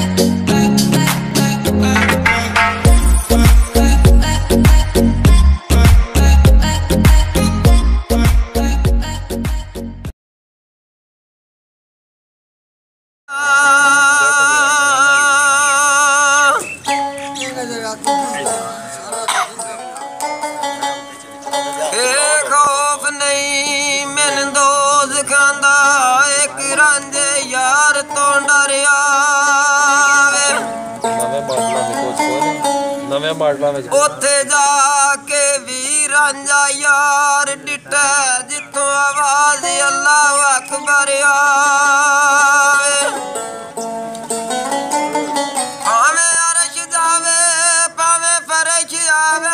ਏ ਕੋਈ ਨਵੇਂ ਮਾਡਲਾਂ ਵਿੱਚ ਉੱਥੇ ਜਾ ਕੇ ਵੀ ਰਾਂਝਾ ਯਾਰ ਡਿੱਟਾ ਜਿੱਥੋਂ ਆਵਾਜ਼ ਅੱਲਾਹੁ ਅਕਬਰ ਆਵੇ ਭਾਵੇਂ ਅਰਸ਼ ਜਾਵੇ ਭਾਵੇਂ ਫਰਸ਼ ਆਵੇ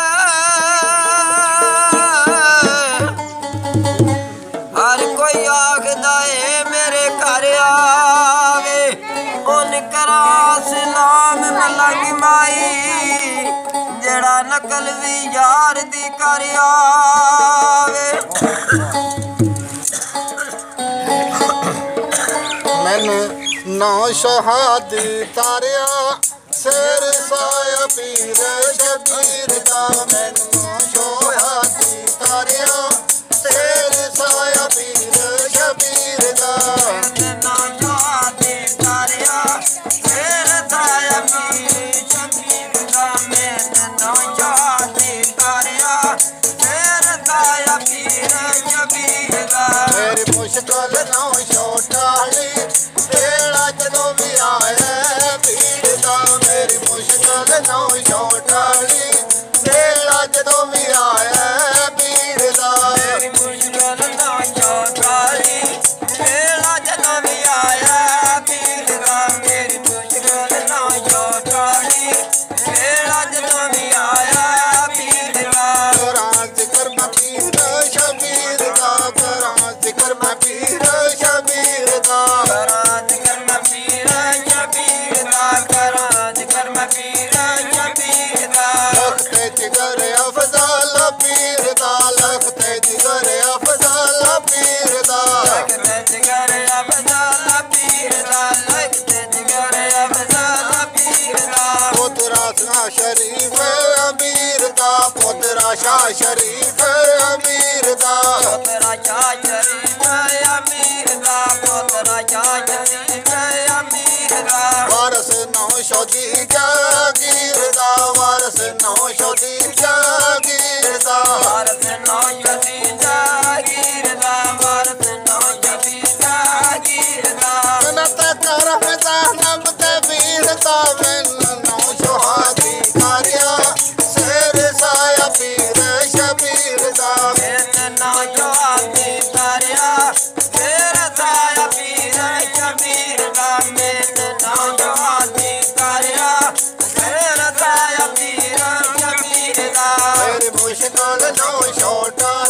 ਹਰ ਕੋਈ ਆਖਦਾ ਏ ਮੇਰੇ ਘਰ ਆਵੇ ਉਹਨ ਕਰਾ ਸਲਾਮ ਮਲੰਗ ਮਾਈ ਜਿਹੜਾ ਨਕਲ ਵੀ ਯਾਰ ਦੀ ਕਰ ਆਵੇ। ਮੈਨ ਨੌ ਸ਼ਹਾਦੀ ਤਾਰਿਆ, ਸਿਰ ਸਾਇਆ ਪੀਰ ਸ਼ਬੀਰ ਦਾ ਮੈਨੂੰ ਮੇਰੀ शरीफ अमीर का पोतरा शाह शरीफ अमीर का। पोतरा शाह शरीफ अमीर का। पोतरा शाह शरीफ अमीर का। वारस नौ शौदी जागीर का वारस नौ शौदी जागीर का वारस नौ शौदी जागीर का वारस नौ शौदी जागीर का सुनत कर नब तबीर तब I know it's no shorter.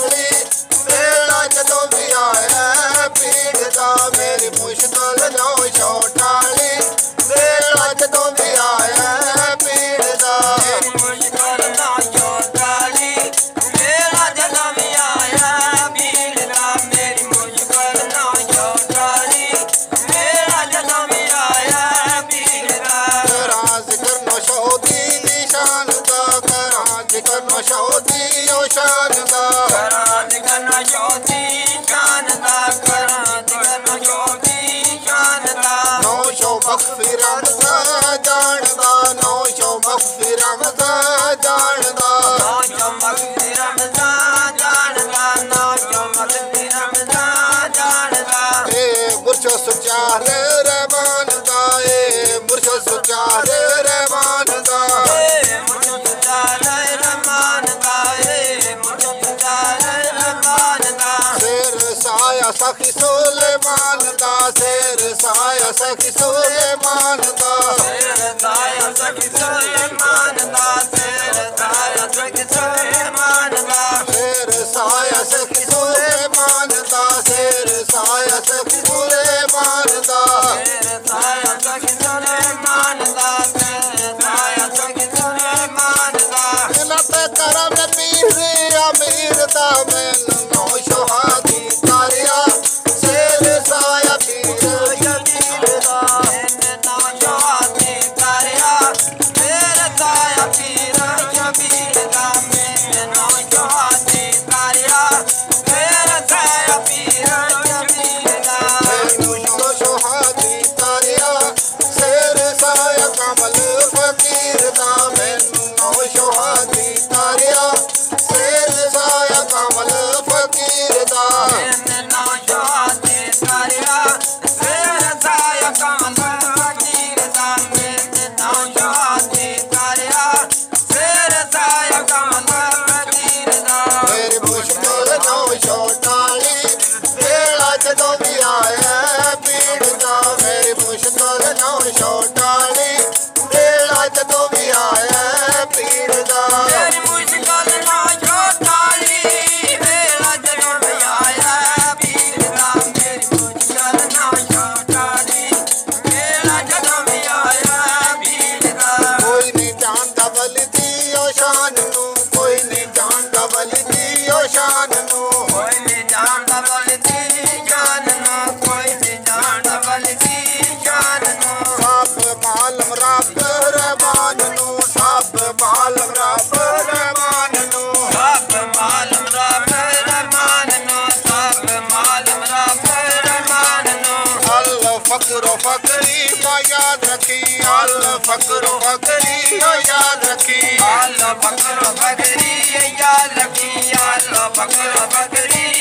ਸ਼ੌ ਮਗਫਿਰਾਂ ਦਾ ਜਾਣਦਾ ਨੌ ਸ਼ੌ ਮਗਫਿਰਾਂ ਦਾ ਜਾਣਦਾ ਏ ਮੁਰਸ਼ਦ ਸੁਚਾਰ ਰਹਿਮਾਨ ਦਾ ਏ ਮੁਰਸ਼ਦ ਸੁਚਾਰ ਰਹਿਮਾਨ ਦਾ ਸਿਰ ਸਾਇਆ ਸਖੀ ਸੁਲੇਮਾਨ ਦਾ ਸਿਰ ਸਾਇਆ ਸਖੀ ਸੁਲੇਮਾਨ ਦਾ ਸਿਰ बकरो बकरी याद रखी। आला बकरो बकरी याद रखी आला बकरो बकरी।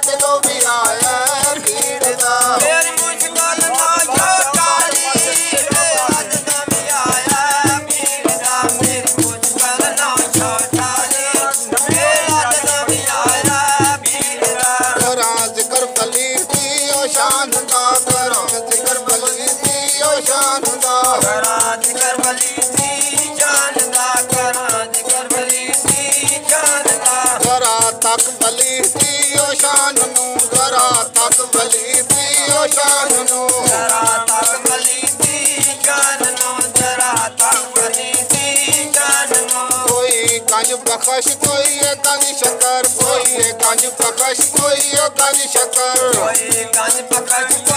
ਚਲੋ ਵੀ ਆਇਆ ਕੀੜ ਦਾ ਫੇਰ ਮੁਸ਼ਕਲ ਨਾ ਜੋ ਕਾਲੀ ਅੱਜ ਦਾ ਵੀ ਆਇਆ ਕੀੜ ਦਾ ਫੇਰ ਮੁਸ਼ਕਲ ਨਾ ਜੋ ਕਾਲੀ ਫੇਰ ਅੱਜ ਦਾ ਵੀ ਆਇਆ ਕੀੜ ਦਾ ਰਾਂ ਜ਼ਿਕਰ ਬਲੀ ਦੀ ਓ ਸ਼ਾਨ ਦਾ ਰਾਂ ਜ਼ਿਕਰ ਬਲੀ ਦੀ ਓ ਸ਼ਾਨ ਦਾ ਰਾਂ ਜ਼ਿਕਰ ਬਲੀ ਦੀ ਜਾਨ ਦਾ ਰਾਂ ਜ਼ਿਕਰ ਬਲੀ ਦੀ ਜਾਨ ਦਾ ਰਾਂ ਤੱਕ ਬਲੀ प्रकाश कोई है कान शकर कोई है कान प्रकाश कोई है कान शकर कोई कान प्रकाश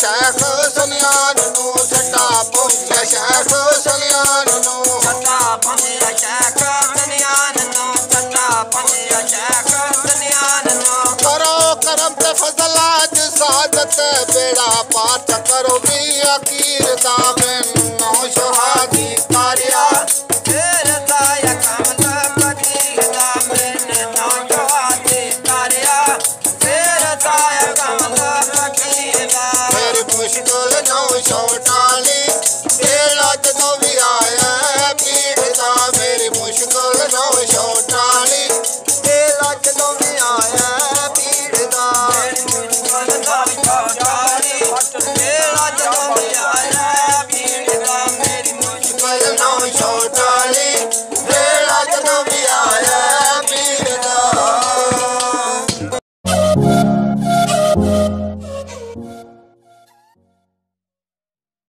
शेख सलियान नु छटा पुण्य शेख सलियान नु छटा पुण्य शेख सलियान नु छटा पुण्य शेख सलियान करो करम ते फजल आज सादत बेड़ा पाठ करो मिया की